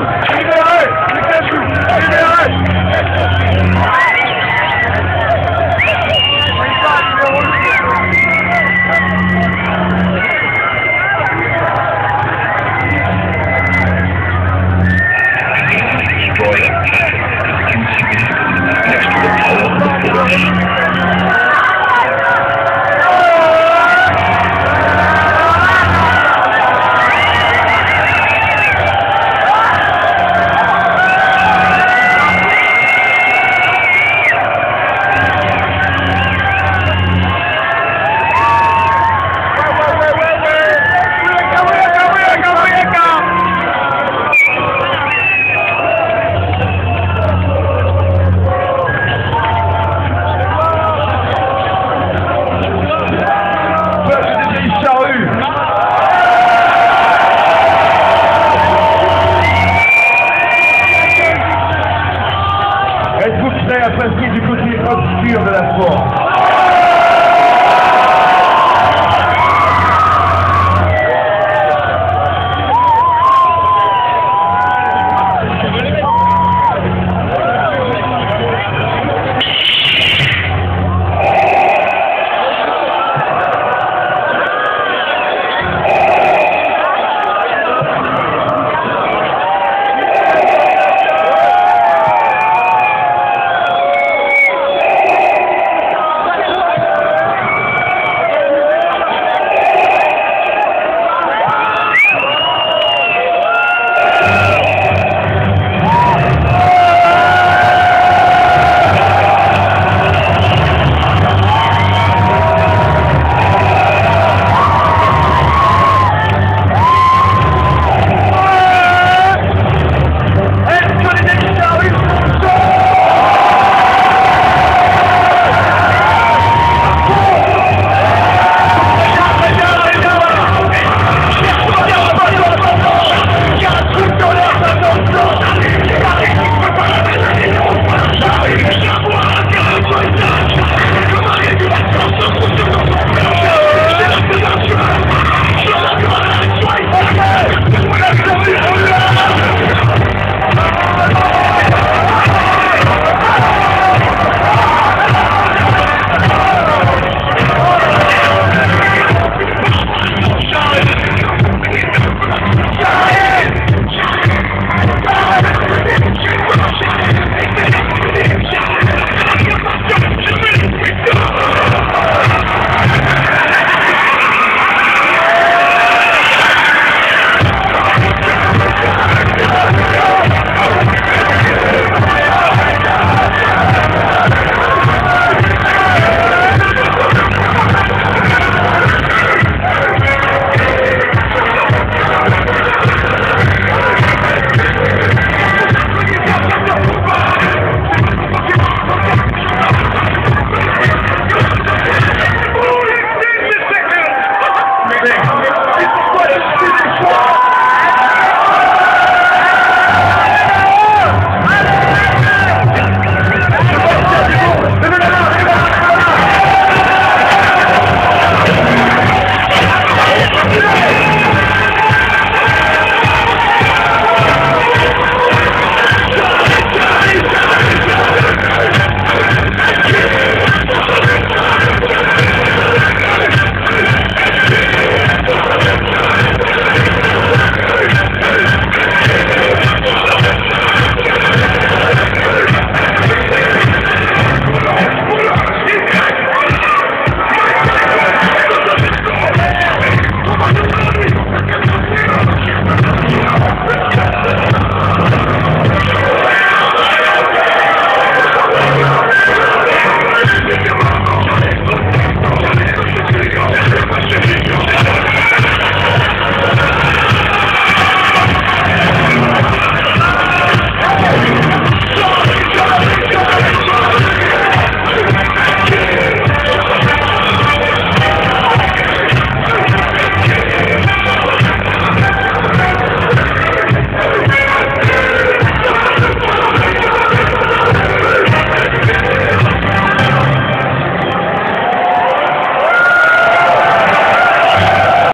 Keep it du côté obscur de la force.